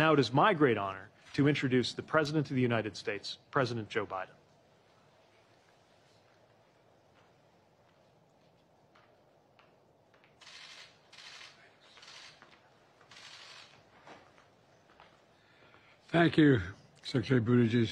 now it is my great honor to introduce the President of the United States, President Joe Biden. Thank you, Secretary Buttigieg.